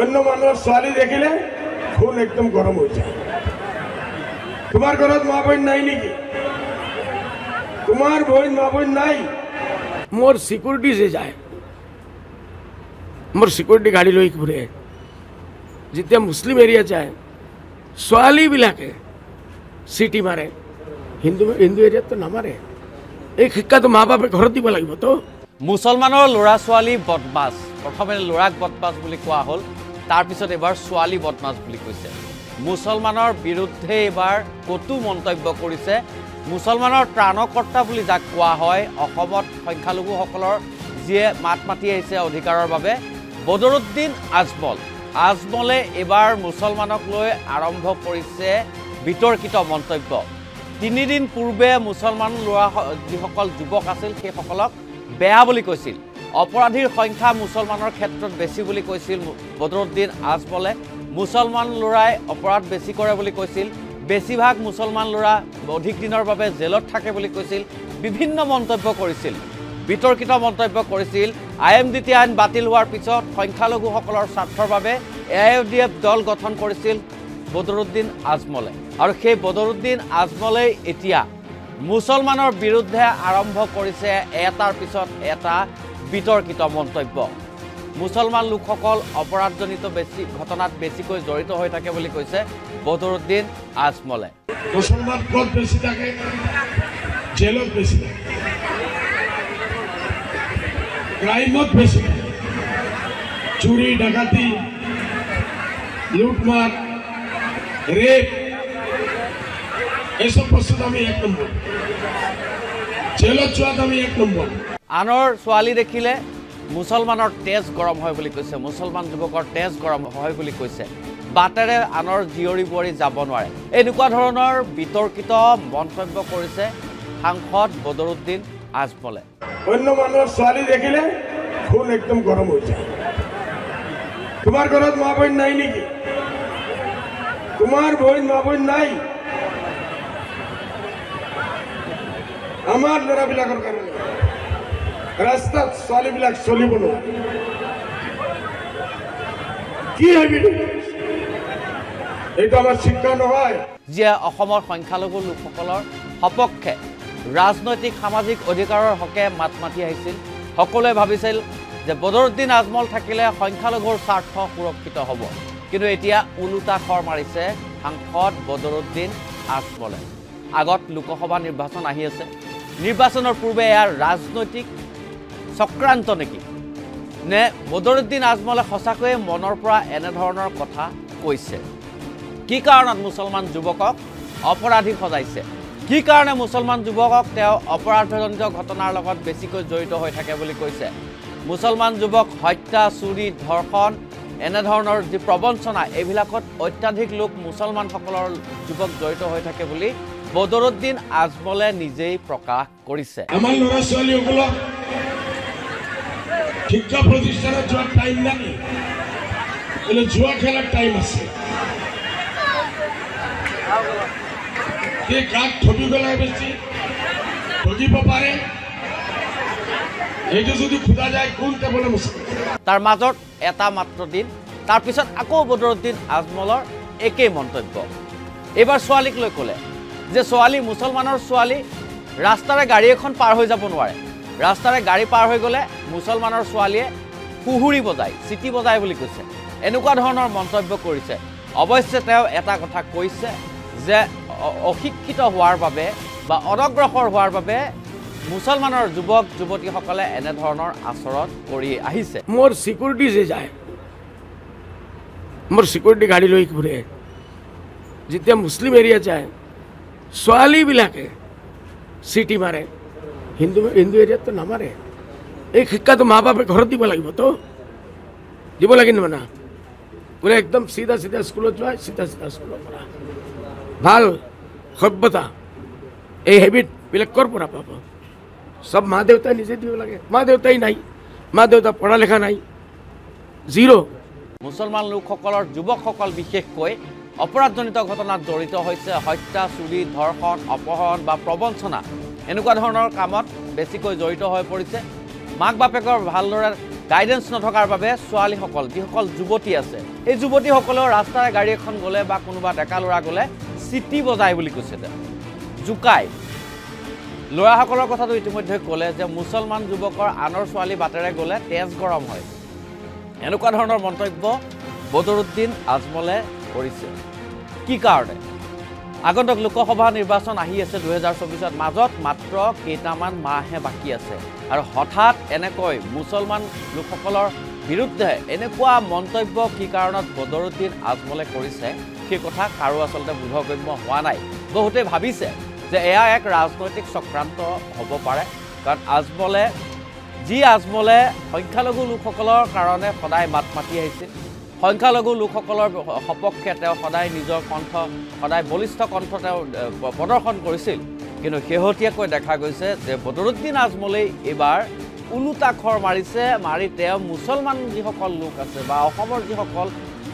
অন্য মানুহৰ ছোৱালী দেখিলে খুন একদম গৰম হৈ যায়। তোমাৰ ঘৰত মা বহিন নাই নেকি? তোমাৰ বহিন মা বহিন নাই? মোৰ চিকিউৰিটি যে যায় মোৰ চিকিউৰিটি গাড়ী লৈ ঘূৰে যেতিয়া মুছলিম এৰিয়া যায় ছোৱালীবিলাকে চিটি মাৰে। হিন্দু হিন্দু এৰিয়াততো নামাৰে। এই শিক্ষাটো মা বাপে ঘৰত দিব লাগিবতো মুছলমানৰ ল'ৰা ছোৱালী বদমাছ। প্ৰথমে ল'ৰাক বদমাছ বুলি কোৱা হ'ল। তাৰপিছত এইবাৰ ছোৱালী বদমাছ বুলি কৈছে। মুছলমানৰ বিৰুদ্ধে এইবাৰ কটু মন্তব্য কৰিছে। মুছলমানৰ ত্ৰাণকৰ্তা বুলি যাক কোৱা হয় অসমত সংখ্যালঘুসকলৰ যিয়ে মাত মাতি আহিছে অধিকাৰৰ বাবে বদৰুদ্দিন আজমল। আজমলে এইবাৰ মুছলমানক লৈ আৰম্ভ কৰিছে বিতৰ্কিত মন্তব্য। তিনিদিন পূৰ্বে মুছলমান ল'ৰা যিসকল যুৱক আছিল সেইসকলক বেয়া বুলি কৈছিল। অপৰাধীৰ সংখ্যা মুছলমানৰ ক্ষেত্ৰত বেছি বুলি কৈছিল বদৰুদ্দিন আজমলে। মুছলমান ল'ৰাই অপৰাধ বেছি কৰে বুলি কৈছিল। বেছিভাগ মুছলমান ল'ৰা অধিক বাবে জেলত থাকে বুলি কৈছিল। বিভিন্ন মন্তব্য কৰিছিল। বিতৰ্কিত মন্তব্য কৰিছিল। আই এম ডি টি আইন বাতিল হোৱাৰ পিছত সংখ্যালঘুসকলৰ স্বাৰ্থৰ বাবে এ আই ডি এফ দল গঠন কৰিছিল বদৰুদ্দিন আজমলে। আৰু সেই বদৰুদ্দিন আজমলেই এতিয়া মুছলমানৰ বিৰুদ্ধে আৰম্ভ কৰিছে এটাৰ পিছত এটা বিতৰ্কিত মন্তব্য। মুছলমান লোকসকল অপৰাধজনিত বেছি ঘটনাত বেছিকৈ জড়িত হৈ থাকে বুলি কৈছে বদৰুদ্দিন আজমলে। মুছলমান ক'ত বেছি থাকে, জেলত বেছি থাকে, ক্ৰাইমত বেছি চুৰি, ডাকাতি লুটমার রেপ এসব বস্তুত আমি এক নম্বৰ। জেলত যোৱাত আমি এক নম্বৰ। আনৰ ছোৱালী দেখিলে মুছলমানৰ তেজ গৰম হয় বুলি কৈছে মুছলমান যুৱকৰ তেজ গৰম হয় বুলি কৈছে। বাটেৰে আনৰ জীয়ৰী বোৱাৰী যাব নোৱাৰে। এনেকুৱা ধৰণৰ বিতৰ্কিত মন্তব্য কৰিছে সাংসদ বদৰুদ্দিন আজমলে। অন্য মানুহৰ ছোৱালী দেখিলে খুন একদম গৰম হৈ যায়। তোমাৰ ঘৰত মা বহিন নাই নেকি? তোমাৰ বহিন মা বহিন নাই? আমাৰ ল'ৰাবিলাকৰ কাৰণে। ৰাস্তাত ছোৱালীবিলাক চলিব নোৱাৰে। কি ভাবি? এইটো আমাৰ শিক্ষা নহয়। যিয়ে অসমৰ সংখ্যালঘু লোকসকলৰ সপক্ষে ৰাজনৈতিক সামাজিক অধিকাৰৰ হকে মাত মাতি আহিছিল। সকলোৱে ভাবিছিল যে বদৰুদ্দিন আজমল থাকিলে সংখ্যালঘুৰ স্বাৰ্থ সুৰক্ষিত হ'ব। কিন্তু এতিয়া ওলোটা খৰ মাৰিছে সাংসদ বদৰুদ্দিন আজমলে। আগত লোকসভা নিৰ্বাচন আহি আছে। নিৰ্বাচনৰ পূৰ্বে ইয়াৰ ৰাজনৈতিক চক্ৰান্ত নেকি? নে বদৰুদ্দিন আজমলে সঁচাকৈয়ে মনৰ পৰা এনেধৰণৰ কথা কৈছে? কি কাৰণত মুছলমান যুৱকক অপৰাধী সজাইছে? কি কাৰণে মুছলমান যুৱকক তেওঁ অপৰাধজনিত ঘটনাৰ লগত বেছিকৈ জড়িত হৈ থাকে বুলি কৈছে? মুছলমান যুৱক হত্যা চুৰি ধৰ্ষণ এনেধৰণৰ যি প্ৰবঞ্চনা এইবিলাকত অত্যাধিক লোক মুছলমানসকলৰ যুৱক জড়িত হৈ থাকে বুলি বদৰুদ্দিন আজমলে নিজেই প্ৰকাশ কৰিছে। আমাৰ ল'ৰা ছোৱালীসকলক শিক্ষা প্ৰতিষ্ঠানত যোৱাৰ টাইম নাই কিন্তু জুৱা খেলাৰ টাইম আছে। সেই কাক ঠগিব লাগে বেছি ঠগিব পাৰে সেইটো যদি সোধা যায় তাৰ মাজত এটা মাত্ৰ দিন তাৰপিছত আকৌ বদৰুদ্দিন আজমলৰ একেই মন্তব্য। এইবাৰ ছোৱালীক লৈ ক'লে যে ছোৱালী মুছলমানৰ ছোৱালী, ৰাস্তাৰে গাড়ী এখন পাৰ হৈ যাব নোৱাৰে। ৰাস্তাৰে গাড়ী পাৰ হৈ গ'লে মুছলমানৰ ছোৱালীয়ে সুহুৰি বজায় চিটি বজায় বুলি কৈছে। এনেকুৱা ধৰণৰ মন্তব্য কৰিছে। অৱশ্যে তেওঁ এটা কথা কৈছে যে অশিক্ষিত হোৱাৰ বাবে বা অনগ্ৰসৰ হোৱাৰ বাবে মুছলমানৰ যুৱক যুৱতীসকলে এনেধৰণৰ আচৰণ কৰি আহিছে। মোৰ চিকিউৰিটি যে যায় মোৰ চিকিউৰিটি গাড়ী লৈ ঘূৰে যেতিয়া মুছলিম এৰিয়া যায় ছোৱালীবিলাকে চিটি মাৰে হিন্দু হিন্দু এৰিয়াততো নামাৰে। এই শিক্ষাটো মা বাপে ঘৰত দিব লাগিবতো দিব লাগে না বোলে একদম চিধা চিধা স্কুলত যোৱা চিধা চিধা স্কুলৰ পৰা। ভাল সভ্যতা। এই হেবিটবিলাক ক'ৰ পৰা পাব? চব মা দেউতাই নিজে দিব লাগে। মা দেউতাই নাই। মা দেউতা পঢ়া লিখা নাই। জিৰ' মুছলমান লোকসকলৰ যুৱকসকল বিশেষকৈ অপৰাধজনিত ঘটনাত জড়িত হৈছে হত্যা চুৰি ধৰ্ষণ অপহৰণ বা প্ৰবঞ্চনা। এনেকুৱা ধৰণৰ কামত বেছিকৈ জড়িত হৈ পৰিছে। মাক বাপেকৰ ভালদৰে গাইডেঞ্চ নথকাৰ বাবে ছোৱালীসকল যিসকল যুৱতী আছে এই যুৱতীসকলেও ৰাস্তাৰে গাড়ী এখন গ'লে বা কোনোবা ডেকা ল'ৰা গ'লে চিটি বজায় বুলি কৈছে তেওঁ। জোকায় ল'ৰাসকলৰ কথাটো ইতিমধ্যে ক'লে যে মুছলমান যুৱকৰ আনৰ ছোৱালী বাটেৰে গ'লে তেজ গৰম হয়। এনেকুৱা ধৰণৰ মন্তব্য বদৰুদ্দিন আজমলে কৰিছে। কি কাৰণে? আগন্তুক লোকসভা নিৰ্বাচন আহি আছে দুহেজাৰ চৌবিছত মাজত মাত্ৰ কেইটামান মাহহে বাকী আছে। আৰু হঠাৎ এনেকৈ মুছলমান লোকসকলৰ বিৰুদ্ধে এনেকুৱা মন্তব্য কি কাৰণত বদৰুদ্দিন আজমলে কৰিছে সেই কথা কাৰো আচলতে বোধগম্য হোৱা নাই। বহুতে ভাবিছে যে এয়া এক ৰাজনৈতিক চক্ৰান্ত হ'ব পাৰে কাৰণ আজমলে যি আজমলে সংখ্যালঘু লোকসকলৰ কাৰণে সদায় মাত মাতি আহিছিল। সংখ্যালঘু লোকসকলৰ সপক্ষে তেওঁ সদায় নিজৰ কণ্ঠ সদায় বলিষ্ঠ কণ্ঠ তেওঁ প্ৰদৰ্শন কৰিছিল। কিন্তু শেহতীয়াকৈ দেখা গৈছে যে বদৰুদ্দিন আজমলেই এইবাৰ ওলোটা খৰ মাৰিছে মাৰি তেওঁ মুছলমান যিসকল লোক আছে বা অসমৰ যিসকল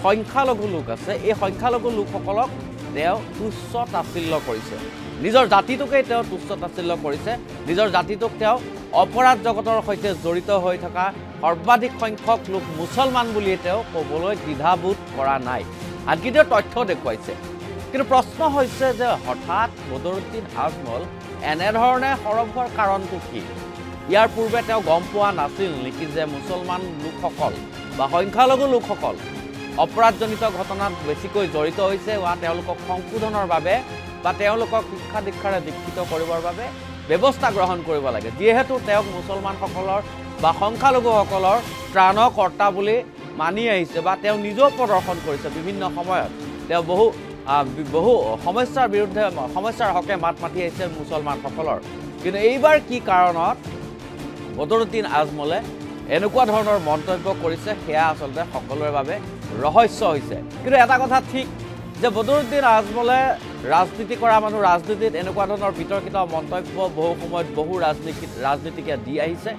সংখ্যালঘু লোক আছে এই সংখ্যালঘু লোকসকলক তেওঁ তুচ্ছ তাচিল্য কৰিছে। নিজৰ জাতিটোকেই তেওঁ তুচ্ছ তাচিল্য কৰিছে নিজৰ জাতিটোক তেওঁ অপৰাধ জগতৰ সৈতে জড়িত হৈ থকা সৰ্বাধিক সংখ্যক লোক মুছলমান বুলিয়ে তেওঁ ক'বলৈ দ্বিধাবোধ কৰা নাই। আনকি তেওঁ তথ্য দেখুৱাইছে। কিন্তু প্ৰশ্ন হৈছে যে হঠাৎ বদৰুদ্দিন আজমল এনেধৰণে সৰব হোৱাৰ কাৰণটো কি? ইয়াৰ পূৰ্বে তেওঁ গম পোৱা নাছিল নেকি যে মুছলমান লোকসকল বা সংখ্যালঘু লোকসকল অপৰাধজনিত ঘটনাত বেছিকৈ জড়িত হৈছে বা তেওঁলোকক সংশোধনৰ বাবে বা তেওঁলোকক শিক্ষা দীক্ষাৰে দীক্ষিত কৰিবৰ বাবে ব্যৱস্থা গ্ৰহণ কৰিব লাগে। যিহেতু তেওঁক মুছলমানসকলৰ বা সংখ্যালঘুসকলৰ ত্ৰাণকৰ্তা বুলি মানি আহিছে বা তেওঁ নিজেও প্ৰদৰ্শন কৰিছে বিভিন্ন সময়ত। তেওঁ বহু বহু সমস্যাৰ বিৰুদ্ধে সমস্যাৰ হকে মাত মাতি আহিছে মুছলমানসকলৰ। কিন্তু এইবাৰ কি কাৰণত বদৰুদ্দিন আজমলে এনেকুৱা ধৰণৰ মন্তব্য কৰিছে সেয়া আচলতে সকলোৰে বাবে ৰহস্য হৈছে। কিন্তু এটা কথা ঠিক যে বদৰুদ্দিন আজমলে ৰাজনীতি কৰা মানুহ ৰাজনীতিত এনেকুৱা ধৰণৰ বিতৰ্কিত মন্তব্য বহু সময়ত বহু ৰাজনীতি ৰাজনীতিকে দি আহিছে।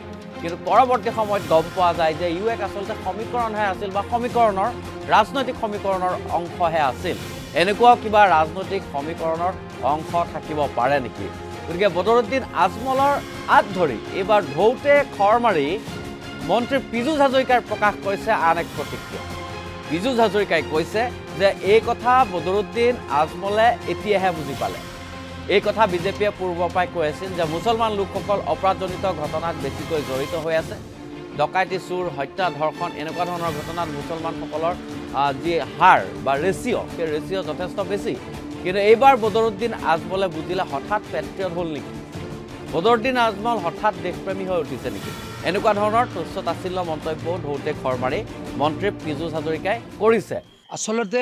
কিন্তু পৰৱৰ্তী সময়ত গম পোৱা যায় যে ইউ এক আচলতে সমীকৰণহে আছিল বা সমীকৰণৰ ৰাজনৈতিক সমীকৰণৰ অংশহে আছিল। এনেকুৱাও কিবা ৰাজনৈতিক সমীকৰণৰ অংশ থাকিব পাৰে নেকি? গতিকে বদৰুদ্দিন আজমলৰ আঁত ধৰি এইবাৰ ঢৌতে খৰ মাৰি মন্ত্ৰী পীযুষ হাজৰিকাৰ প্ৰকাশ কৰিছে আন এক প্ৰতিক্ৰিয়া। পীযুষ হাজৰিকাই কৈছে যে এই কথা বদৰুদ্দিন আজমলে এতিয়াহে বুজি পালে। এই কথা বিজেপিয়ে পূৰ্বৰ পৰাই কৈ আছিল যে মুছলমান লোকসকল অপৰাধজনিত ঘটনাত বেছিকৈ জড়িত হৈ আছে। ডকাইতি চুৰ হত্যা ধৰ্ষণ এনেকুৱা ধৰণৰ ঘটনাত মুছলমানসকলৰ যি হাৰ বা ৰেচিঅ' সেই ৰেচিঅ' যথেষ্ট বেছি। কিন্তু এইবাৰ বদৰুদ্দিন আজমলে বুজিলে হঠাৎ পেট্ৰিয়ট হ'ল নেকি? বদৰুদ্দিন আজমল হঠাৎ দেশপ্ৰেমী হৈ উঠিছে নেকি? এনেকুৱা ধৰণৰ তুচ্ছ তাচিল্য মন্তব্যও ঢৌতে খৰ মাৰি মন্ত্ৰী পীযুষ হাজৰিকাই কৰিছে। আচলতে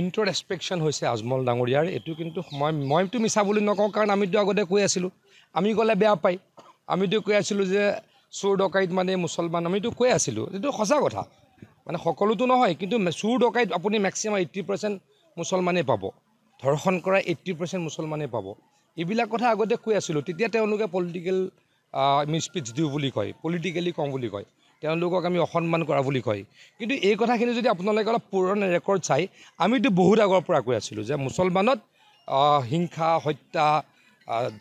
ইণ্ট্ৰডেক্সপেকশ্যন হৈছে আজমল ডাঙৰীয়াৰ। এইটো কিন্তু মই মইতো মিছা বুলি নকওঁ কাৰণ আমিতো আগতে কৈ আছিলোঁ। আমি গ'লে বেয়া পায়। আমিতো কৈ আছিলোঁ যে চোৰ ডকাইত মানে মুছলমান। আমিতো কৈ আছিলোঁ। এইটো সঁচা কথা। মানে সকলোতো নহয় কিন্তু চোৰ ডকাইত আপুনি মেক্সিমাম এইট্টি পাৰ্চেণ্ট মুছলমানেই পাব। ধৰ্ষণ কৰা এইট্টি পাৰ্চেণ্ট মুছলমানেই পাব। এইবিলাক কথা আগতে কৈ আছিলোঁ। তেতিয়া তেওঁলোকে পলিটিকেল মিছপিচ দিওঁ বুলি কয় পলিটিকেলি কওঁ বুলি কয়। তেওঁলোকক আমি অসন্মান কৰা বুলি কয়। কিন্তু এই কথাখিনি যদি আপোনালোকে অলপ পুৰণি ৰেকৰ্ড চাই আমিতো বহুত আগৰ পৰা কৈ আছিলোঁ যে মুছলমানত হিংসা হত্যা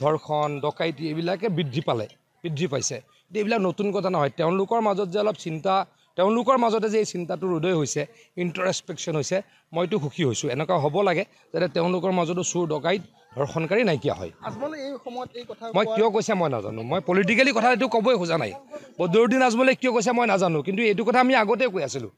ধৰ্ষণ ডকাইতি এইবিলাকে বৃদ্ধি পালে বৃদ্ধি পাইছে। এইবিলাক নতুন কথা নহয়। তেওঁলোকৰ মাজত যে অলপ চিন্তা তেওঁলোকৰ মাজতে যে এই চিন্তাটোৰ উদয় হৈছে ইণ্টাৰেস্পেকশ্যন হৈছে মইতো সুখী হৈছোঁ। এনেকুৱা হ'ব লাগে যাতে তেওঁলোকৰ মাজতো চোৰ ডকাইত ধৰ্ষণকাৰী নাইকিয়া হয়। আজমলে এই সময়ত এই কথা মই কিয় কৈছে মই নাজানো। মই পলিটিকেলি কথা এইটো ক'বই খোজা নাই। বদৰুদ্দিন আজমলে কিয় কৈছে মই নাজানো। কিন্তু এইটো কথা আমি আগতে কৈ আছিলোঁ।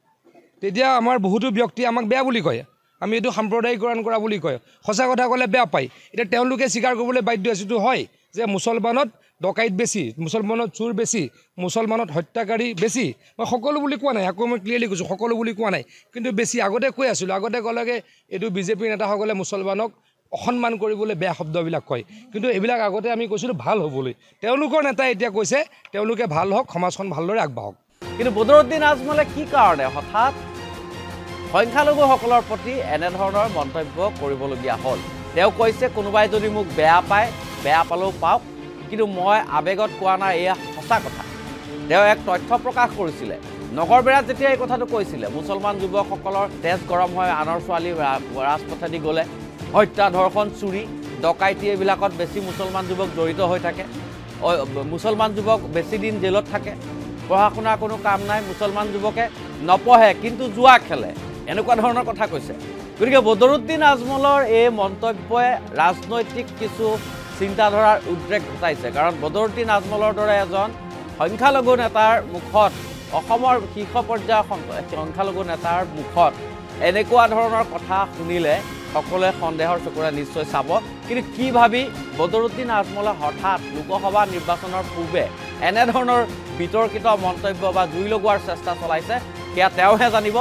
তেতিয়া আমাৰ বহুতো ব্যক্তিয়ে আমাক বেয়া বুলি কয়। আমি এইটো সাম্প্ৰদায়িকৰণ কৰা বুলি কয়। সঁচা কথা ক'লে বেয়া পায়। এতিয়া তেওঁলোকে স্বীকাৰ কৰিবলৈ বাধ্য হৈছেতো হয় যে মুছলমানত ডকাইত বেছি মুছলমানত চোৰ বেছি মুছলমানত হত্যাকাৰী বেছি মই সকলো বুলি কোৱা নাই আকৌ মই ক্লিয়াৰলি কৈছোঁ সকলো বুলি কোৱা নাই। কিন্তু বেছি আগতে কৈ আছিলোঁ আগতে ক'লেগে এইটো বিজেপিৰ নেতাসকলে মুছলমানক অসন্মান কৰিবলৈ বেয়া শব্দবিলাক কয়। কিন্তু এইবিলাক আগতে আমি কৈছিলোঁ ভাল হ'বলৈ। তেওঁলোকৰ নেতাই এতিয়া কৈছে তেওঁলোকে ভাল হওক সমাজখন ভালদৰে আগবাঢ়ক। কিন্তু বদৰুদ্দিন আজমলে কি কাৰণে হঠাৎ সংখ্যালঘুসকলৰ প্ৰতি এনেধৰণৰ মন্তব্য কৰিবলগীয়া হ'ল? তেওঁ কৈছে কোনোবাই যদি মোক বেয়া পায় বেয়া পালেও পাওক কিন্তু মই আৱেগত কোৱা নাই এয়া সঁচা কথা। তেওঁ এক তথ্য প্ৰকাশ কৰিছিলে। নগৰবেৰাত যেতিয়া এই কথাটো কৈছিলে মুছলমান যুৱকসকলৰ তেজ গৰম হয় আনৰ ছোৱালী ৰাজপথেদি গ'লে হত্যা ধৰ্ষণ চুৰি ডকাইতি এইবিলাকত বেছি মুছলমান যুৱক জড়িত হৈ থাকে। মুছলমান যুৱক বেছি দিন জেলত থাকে। পঢ়া শুনাৰ কোনো কাম নাই মুছলমান যুৱকে নপঢ়ে কিন্তু জুৱা খেলে। এনেকুৱা ধৰণৰ কথা কৈছে। গতিকে বদৰুদ্দিন আজমলৰ এই মন্তব্যই ৰাজনৈতিক কিছু চিন্তাধাৰাৰ উদ্ৰেক ঘটাইছে। কাৰণ বদৰুদ্দিন আজমলৰ দৰে এজন সংখ্যালঘু নেতাৰ মুখত অসমৰ শীৰ্ষ পৰ্যায়ৰ সংখ্যালঘু নেতাৰ মুখত এনেকুৱা ধৰণৰ কথা শুনিলে সকলোৱে সন্দেহৰ চকুৰে নিশ্চয় চাব। কিন্তু কি ভাবি বদৰুদ্দিন আজমলে হঠাৎ লোকসভা নিৰ্বাচনৰ পূৰ্বে এনেধৰণৰ বিতৰ্কিত মন্তব্য বা জুই লগোৱাৰ চেষ্টা চলাইছে সেয়া তেওঁহে জানিব।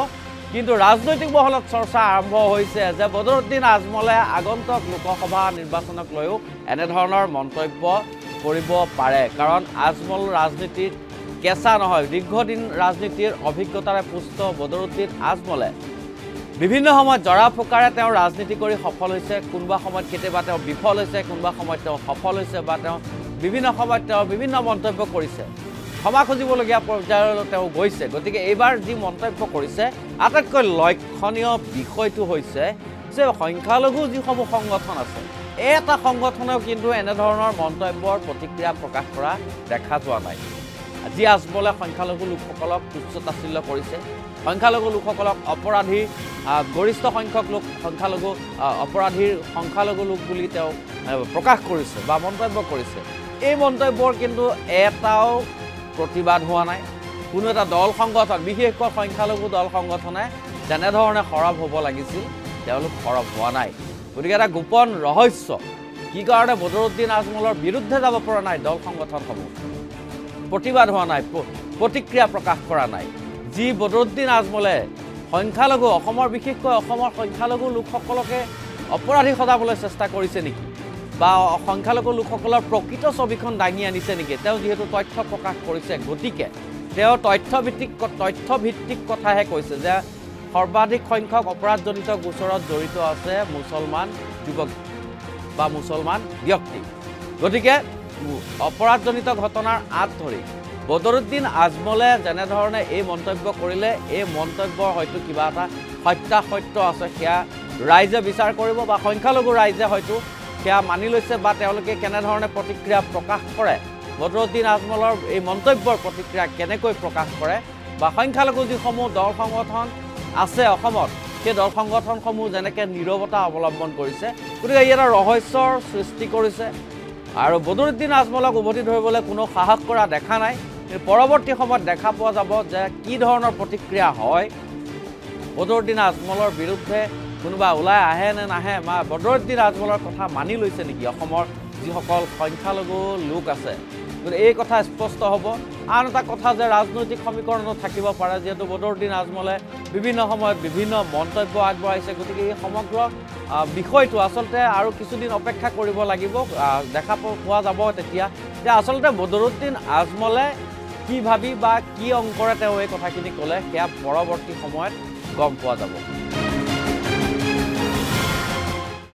কিন্তু ৰাজনৈতিক মহলত চৰ্চা আৰম্ভ হৈছে যে বদৰুদ্দিন আজমলে আগন্তুক লোকসভা নিৰ্বাচনক লৈও এনেধৰণৰ মন্তব্য কৰিব পাৰে। কাৰণ আজমল ৰাজনীতিত কেঁচা নহয়। দীৰ্ঘদিন ৰাজনীতিৰ অভিজ্ঞতাৰে পুষ্ট বদৰুদ্দিন আজমলে। বিভিন্ন সময়ত জৰা ফুকাৰে তেওঁ ৰাজনীতি কৰি সফল হৈছে। কোনোবা সময়ত কেতিয়াবা তেওঁ বিফল হৈছে কোনোবা সময়ত তেওঁ সফল হৈছে বা তেওঁ বিভিন্ন সময়ত তেওঁ বিভিন্ন মন্তব্য কৰিছে। ক্ষমা খুজিবলগীয়া পৰ্যায়লৈ তেওঁ গৈছে। গতিকে এইবাৰ যি মন্তব্য কৰিছে আটাইতকৈ লক্ষণীয় বিষয়টো হৈছে যে সংখ্যালঘু যিসমূহ সংগঠন আছে এটা সংগঠনেও কিন্তু এনেধৰণৰ মন্তব্যৰ প্ৰতিক্ৰিয়া প্ৰকাশ কৰা দেখা যোৱা নাই। আজি আজমলে সংখ্যালঘু লোকসকলক তুচ্ছ তাচ্ছিল্য কৰিছে। সংখ্যালঘু লোকসকলক অপৰাধীৰ আহ, গৰিষ্ঠ সংখ্যক লোক সংখ্যালঘু অপৰাধীৰ সংখ্যালঘু লোক বুলি তেওঁ প্ৰকাশ কৰিছে বা মন্তব্য কৰিছে। এই মন্তব্যৰ কিন্তু এটাও প্ৰতিবাদ হোৱা নাই। কোনো এটা দল সংগঠন বিশেষকৈ সংখ্যালঘু দল সংগঠনে যেনেধৰণে সৰব হ'ব লাগিছিল তেওঁলোক সৰব হোৱা নাই। গতিকে এটা গোপন ৰহস্য। কি কাৰণে বদৰুদ্দিন আজমলৰ বিৰুদ্ধে যাব পৰা নাই দল সংগঠনসমূহ প্ৰতিবাদ হোৱা নাই প- প্ৰতিক্ৰিয়া প্ৰকাশ কৰা নাই। যি বদৰুদ্দিন আজমলে সংখ্যালঘু বিশেষকৈ সংখ্যালঘু লোকসকলকে অপৰাধী সজাবলৈ চেষ্টা কৰিছে নেকি? বা সংখ্যালঘু লোকসকলৰ প্ৰকৃত ছবিখন দাঙি আনিছে নেকি? যিহেতু তথ্য প্ৰকাশ কৰিছে। গতিকে তথ্যভিত্তিক তথ্যভিত্তিক কথাহে কৈছে যে সৰ্বাধিক সংখ্যক অপৰাধজনিত গোচৰত জড়িত আছে মুছলমান যুৱক বা মুছলমান ব্যক্তি। গতিকে অপৰাধজনিত ঘটনাৰ আঁত ধৰি বদৰুদ্দিন আজমলে যেনেধৰণে এই মন্তব্য কৰিলে এই মন্তব্যৰ হয়তো কিবা এটা সত্যাসত্য আছে সেয়া ৰাইজে বিচাৰ কৰিব বা সংখ্যালঘু ৰাইজে হয়তো সেয়া মানি লৈছে বা তেওঁলোকে কেনেধৰণে প্ৰতিক্ৰিয়া প্ৰকাশ কৰে বদৰুদ্দিন আজমলৰ এই মন্তব্যৰ প্ৰতিক্ৰিয়া কেনেকৈ প্ৰকাশ কৰে বা সংখ্যালঘু যিসমূহ দল সংগঠন আছে অসমত। সেই দল সংগঠনসমূহ যেনেকৈ নীৰৱতা অৱলম্বন কৰিছে গতিকে ই এটা ৰহস্যৰ সৃষ্টি কৰিছে। আৰু বদৰুদ্দিন আজমলক উভতি ধৰিবলৈ কোনো সাহস কৰা দেখা নাই। পৰৱৰ্তী সময়ত দেখা পোৱা যাব যে কি ধৰণৰ প্ৰতিক্ৰিয়া হয়। বদৰুদ্দিন আজমলৰ বিৰুদ্ধে কোনোবা ওলাই আহে নে নাহে বা বদৰুদ্দিন আজমলৰ কথা মানি লৈছে নেকি? অসমৰ যিসকল সংখ্যালঘু লোক আছে। গতিকে এই কথা স্পষ্ট হ'ব। আন এটা কথা যে ৰাজনৈতিক সমীকৰণো থাকিব পাৰে যিহেতু বদৰুদ্দিন আজমলে বিভিন্ন সময়ত বিভিন্ন মন্তব্য আগবঢ়াইছে। গতিকে এই সমগ্ৰ বিষয়টো আচলতে আৰু কিছুদিন অপেক্ষা কৰিব লাগিব। দেখা পোৱা যাব তেতিয়া যে আচলতে বদৰুদ্দিন আজমলে কি ভাবি বা কি অংকৰে তেওঁ এই কথাখিনি ক'লে সেয়া পৰৱৰ্তী সময়ত গম পোৱা যাব।